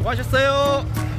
수고하셨어요.